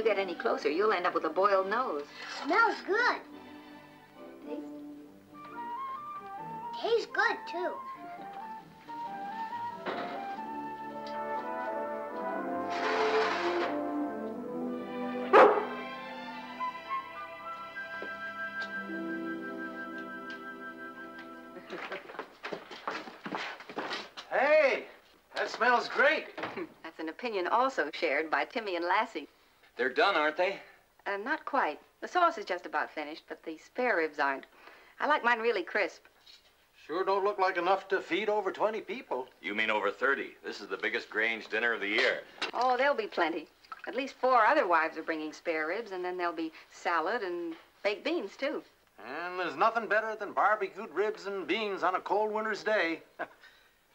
You get any closer, you'll end up with a boiled nose. Smells good. Taste? Tastes good, too. Hey, that smells great. That's an opinion also shared by Timmy and Lassie. They're done, aren't they? Uh, not quite. The sauce is just about finished, but the spare ribs aren't. I like mine really crisp. Sure don't look like enough to feed over 20 people. You mean over 30. This is the biggest Grange dinner of the year. Oh, there'll be plenty. At least four other wives are bringing spare ribs, and then there'll be salad and baked beans, too. And there's nothing better than barbecued ribs and beans on a cold winter's day.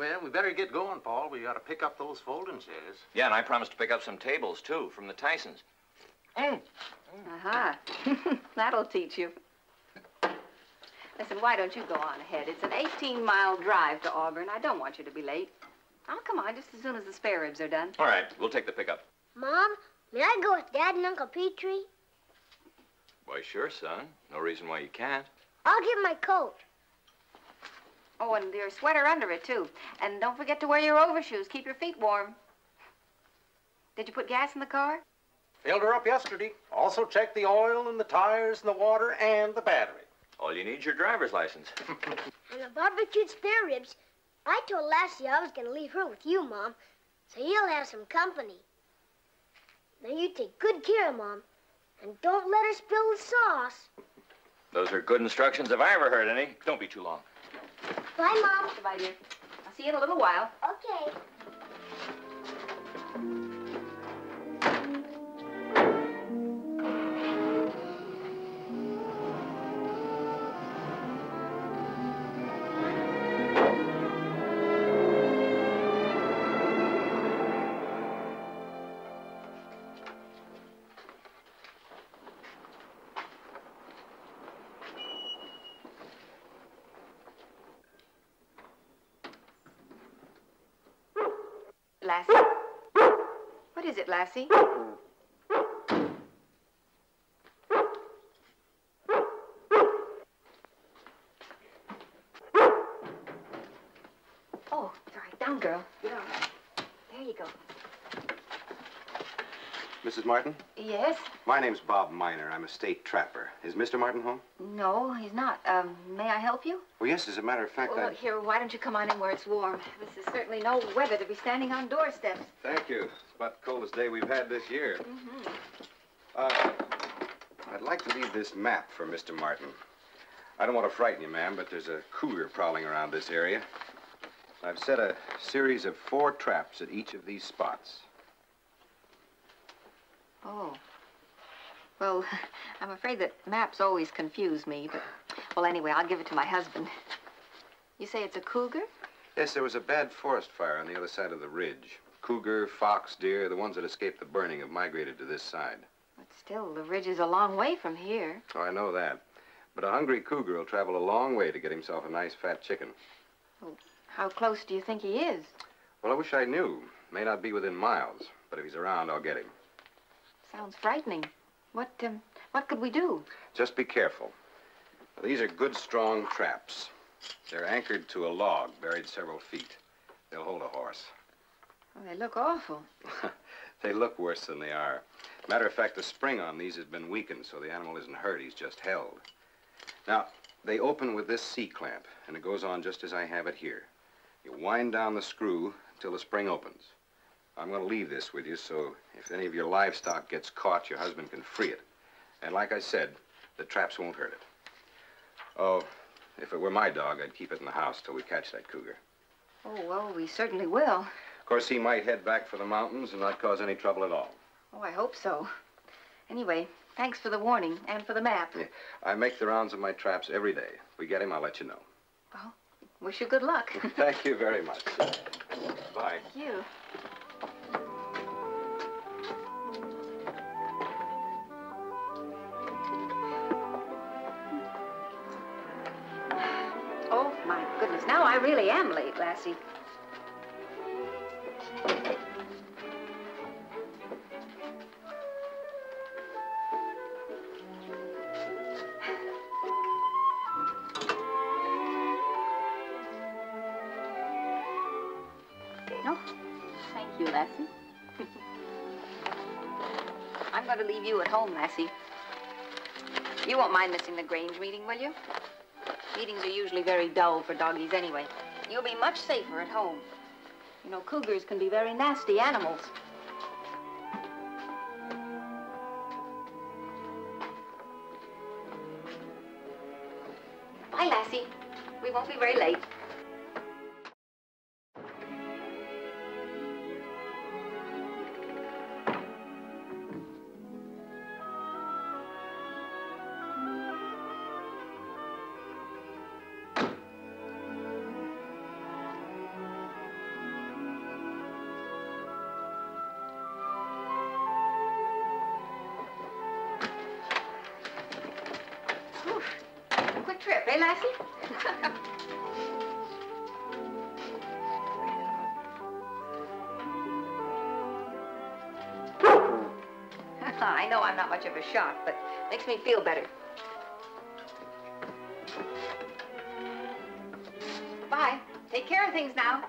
well, we better get going, Paul. We gotta pick up those folding chairs. Yeah, and I promised to pick up some tables, too, from the Tysons. Mm. Aha. That'll teach you. Listen, why don't you go on ahead? It's an 18-mile drive to Auburn. I don't want you to be late. Oh, come on, just as soon as the spare ribs are done. All right, we'll take the pickup. Mom, may I go with Dad and Uncle Petrie? Why, sure, son. No reason why you can't. I'll get my coat. Oh, and your sweater under it, too. And don't forget to wear your overshoes. Keep your feet warm. Did you put gas in the car? Filled her up yesterday. Also checked the oil and the tires and the water and the battery. All you need is your driver's license. And the barbecued spare ribs. I told Lassie I was going to leave her with you, Mom, so you'll have some company. Now you take good care, of Mom, and don't let her spill the sauce. Those are good instructions if I ever heard any. Don't be too long. Bye, Mom. Goodbye, dear. I'll see you in a little while. Okay. Lassie? What is it, Lassie? Oh, right. Down, girl. On. There you go. Mrs. Martin, Yes? my name's Bob Miner. I'm a state trapper. Is Mr. Martin home? No, he's not. Um, may I help you? Well, yes, as a matter of fact, Well, I... look, here, why don't you come on in where it's warm? This is certainly no weather to be standing on doorsteps. Thank you. It's about the coldest day we've had this year. Mm-hmm. Uh, I'd like to leave this map for Mr. Martin. I don't want to frighten you, ma'am, but there's a cougar prowling around this area. I've set a series of four traps at each of these spots. Oh. Well, I'm afraid that maps always confuse me, but, well, anyway, I'll give it to my husband. You say it's a cougar? Yes, there was a bad forest fire on the other side of the ridge. Cougar, fox, deer, the ones that escaped the burning have migrated to this side. But still, the ridge is a long way from here. Oh, I know that. But a hungry cougar will travel a long way to get himself a nice fat chicken. How close do you think he is? Well, I wish I knew. May not be within miles, but if he's around, I'll get him. Sounds frightening. What, um, what could we do? Just be careful. These are good, strong traps. They're anchored to a log buried several feet. They'll hold a horse. Oh, they look awful. They look worse than they are. Matter of fact, the spring on these has been weakened, so the animal isn't hurt. He's just held. Now, they open with this C-clamp, and it goes on just as I have it here. You wind down the screw until the spring opens. I'm going to leave this with you, so if any of your livestock gets caught, your husband can free it. And like I said, the traps won't hurt it. Oh, if it were my dog, I'd keep it in the house till we catch that cougar. Oh, well, we certainly will. Of course, he might head back for the mountains and not cause any trouble at all. Oh, I hope so. Anyway, thanks for the warning and for the map. Yeah. I make the rounds of my traps every day. If we get him, I'll let you know. Well, wish you good luck. Thank you very much. Bye. Thank you. really am late, Lassie. No, thank you, Lassie. I'm going to leave you at home, Lassie. You won't mind missing the Grange meeting, will you? Meetings are usually very dull for doggies anyway. You'll be much safer at home. You know, cougars can be very nasty animals. Bye, Lassie. We won't be very late. Lassie? I know I'm not much of a shot, but it makes me feel better. Bye. Take care of things now.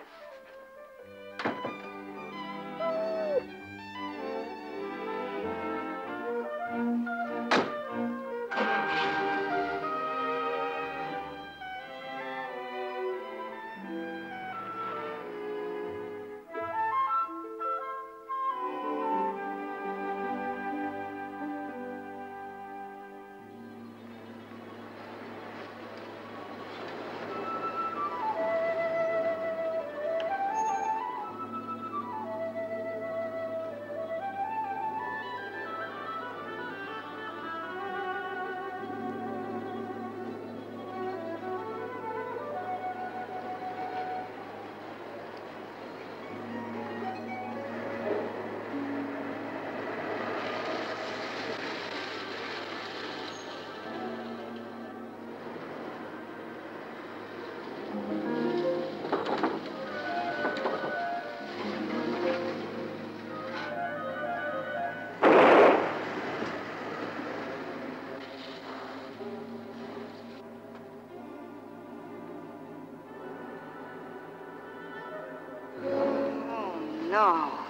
No.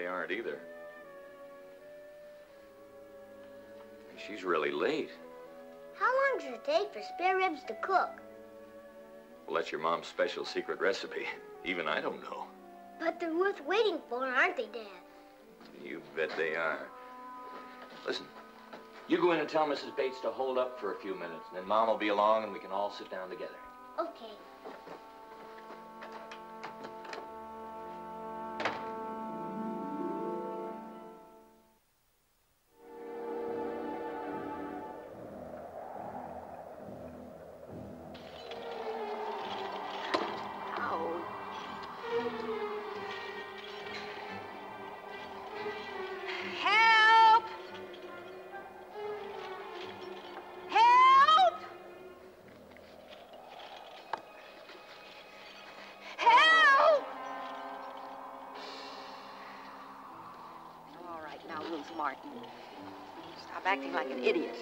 They aren't either. She's really late. How long does it take for spare ribs to cook? Well, that's your mom's special secret recipe. Even I don't know. But they're worth waiting for, aren't they, Dad? You bet they are. Listen, you go in and tell Mrs. Bates to hold up for a few minutes, and then Mom will be along and we can all sit down together. Okay. Martin. Stop acting like an idiot.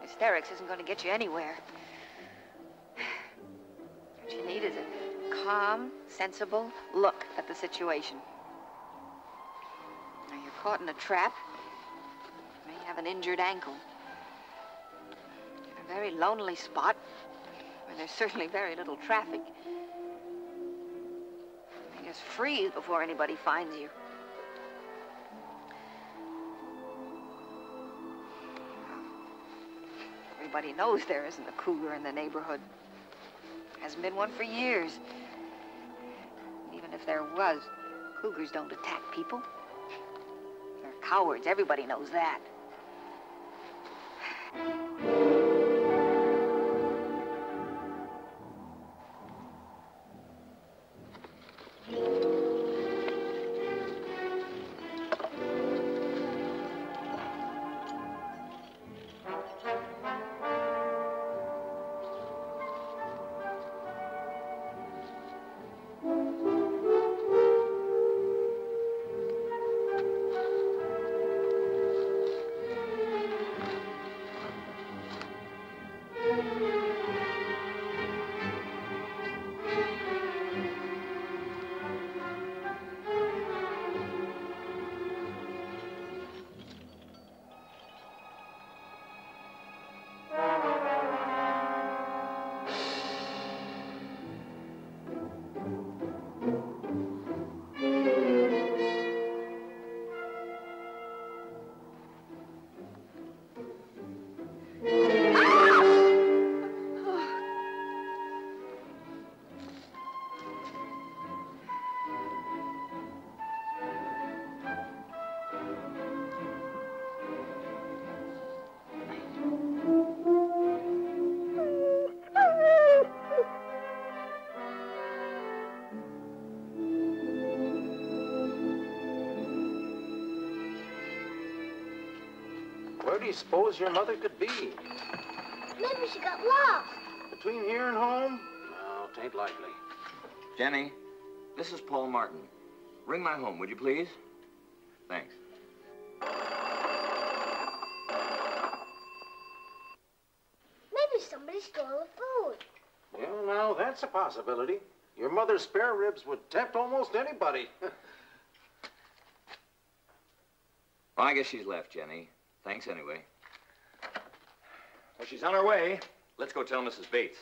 Hysterics isn't going to get you anywhere. What you need is a calm, sensible look at the situation. Now, you're caught in a trap. You may have an injured ankle. You're in a very lonely spot where there's certainly very little traffic. You just freeze before anybody finds you. Everybody knows there isn't a cougar in the neighborhood. Hasn't been one for years. Even if there was, cougars don't attack people. They're cowards. Everybody knows that. Where do you suppose your mother could be? Maybe she got lost. Between here and home? No, tain't likely. Jenny, this is Paul Martin. Ring my home, would you please? Thanks. Maybe somebody stole the food. Well, now, that's a possibility. Your mother's spare ribs would tempt almost anybody. Well, I guess she's left, Jenny. Thanks anyway. Well, she's on her way. Let's go tell Mrs. Bates.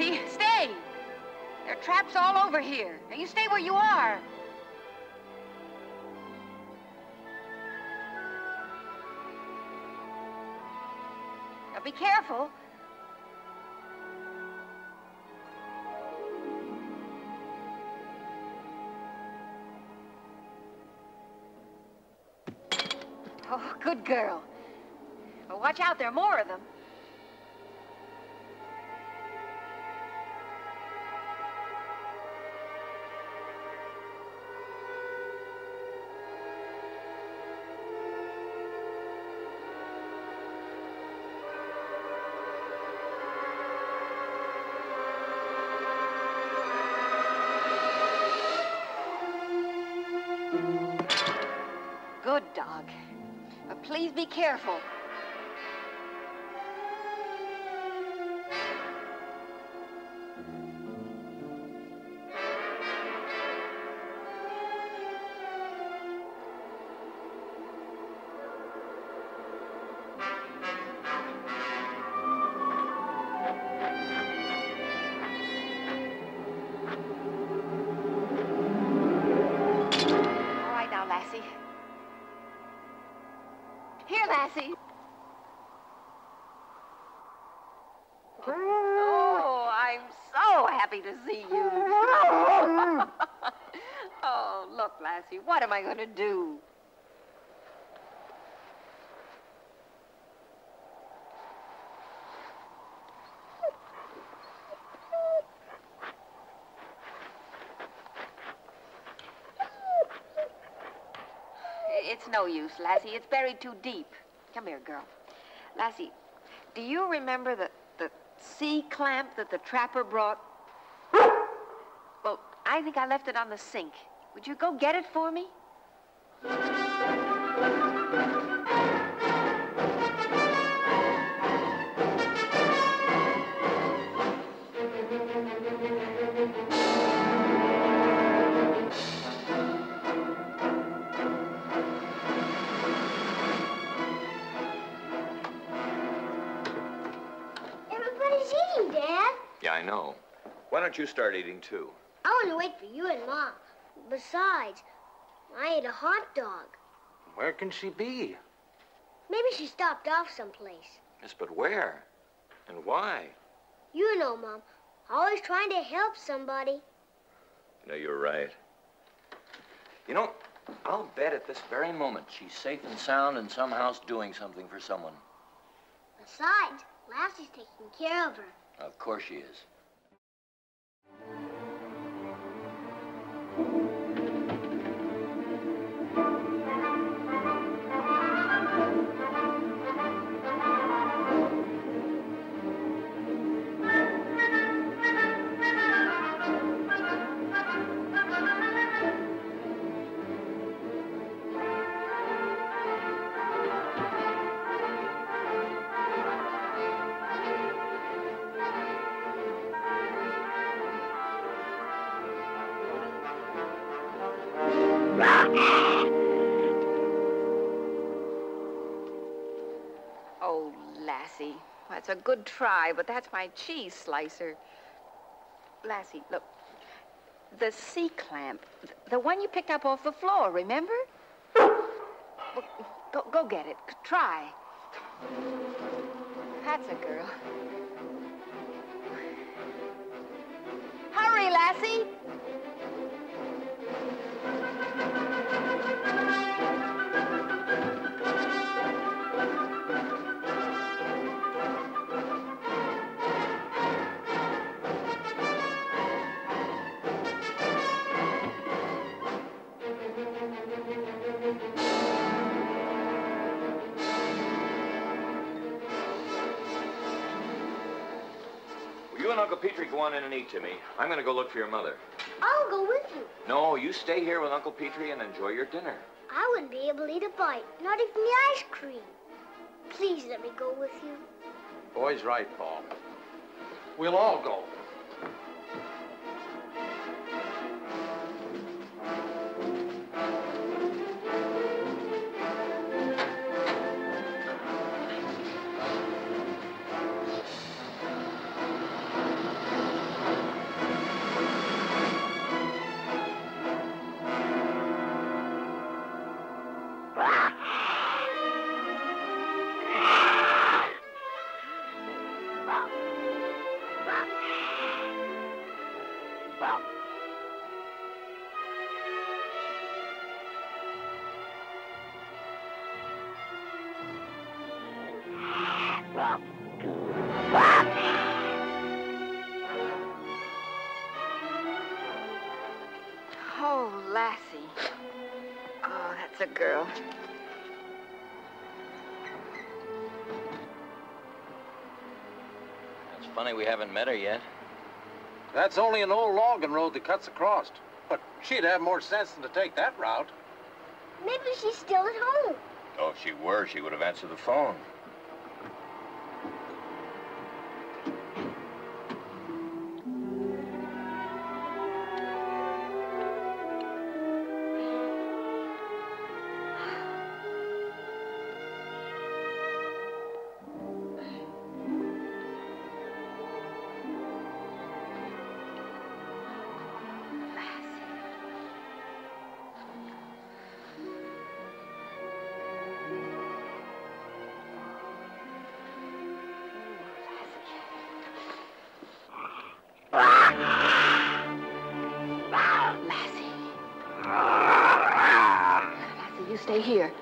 Stay, stay! There are traps all over here. Now you stay where you are. Now be careful. Oh, good girl. Well, watch out, there are more of them. Dog. But please be careful. I going to do? It's no use, Lassie. It's buried too deep. Come here, girl. Lassie, do you remember the, the C clamp that the trapper brought? Well, I think I left it on the sink. Would you go get it for me? You start eating too? I want to wait for you and Mom. Besides, I ate a hot dog. Where can she be? Maybe she stopped off someplace. Yes, but where? And why? You know, Mom. Always trying to help somebody. No, you're right. You know, I'll bet at this very moment she's safe and sound in some house doing something for someone. Besides, Lassie's taking care of her. Of course she is. Good try, but that's my cheese slicer. Lassie, look. The C clamp, the one you picked up off the floor, remember? Well, go, go get it. Try. That's a girl. Hurry, Lassie. Petrie go on in and eat, Timmy? I'm going to go look for your mother. I'll go with you. No, you stay here with Uncle Petrie and enjoy your dinner. I wouldn't be able to eat a bite, not even the ice cream. Please let me go with you. Boy's right, Paul. We'll all go. Funny we haven't met her yet. That's only an old logging road that cuts across. But she'd have more sense than to take that route. Maybe she's still at home. Oh, if she were, she would have answered the phone. Here.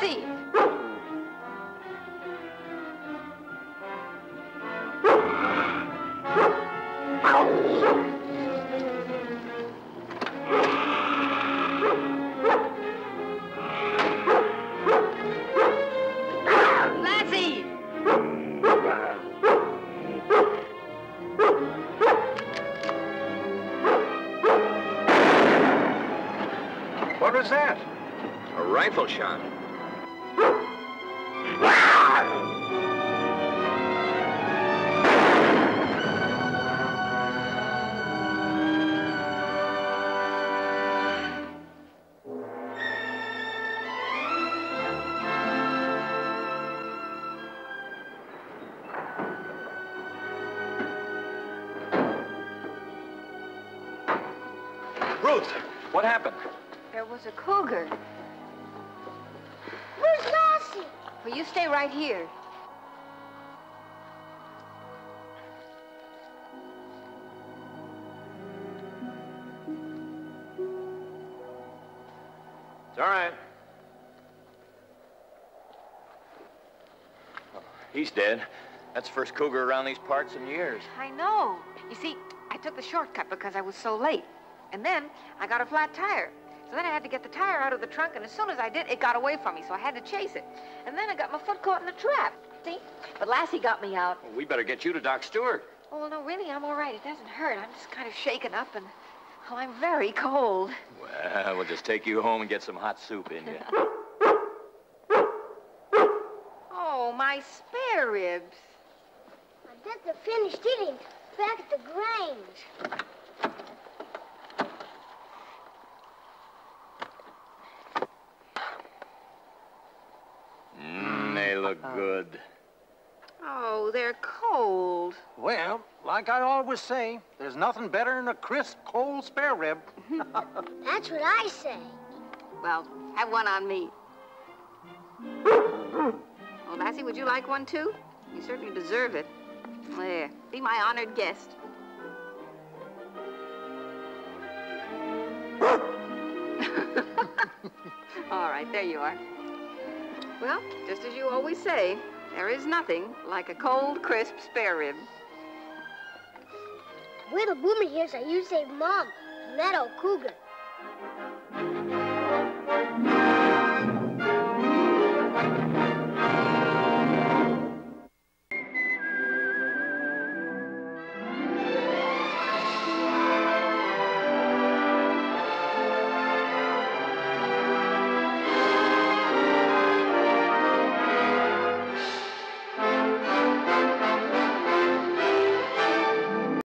Lassie! Ruth, what happened? There was a cougar. Where's Lassie? Well, you stay right here. It's all right. Oh, He's dead. That's the first cougar around these parts in years. I know. You see, I took the shortcut because I was so late. And then I got a flat tire. So then I had to get the tire out of the trunk, and as soon as I did, it got away from me, so I had to chase it. And then I got my foot caught in a trap. See? But Lassie got me out. Well, we better get you to Doc Stewart. Oh, well, no, really, I'm all right. It doesn't hurt. I'm just kind of shaken up, and oh, I'm very cold. Well, we'll just take you home and get some hot soup in you. Oh, my spare ribs. I bet they're finished eating back at the Grange. Mmm, they look good. Oh, they're cold. Well, like I always say, there's nothing better than a crisp, cold spare rib. That's what I say. Well, have one on me. Oh, Lassie, would you like one too? You certainly deserve it. There, be my honored guest. All right, there you are. Well, just as you always say, there is nothing like a cold, crisp spare rib. Till Boomer hears how you saved Mom from that old cougar.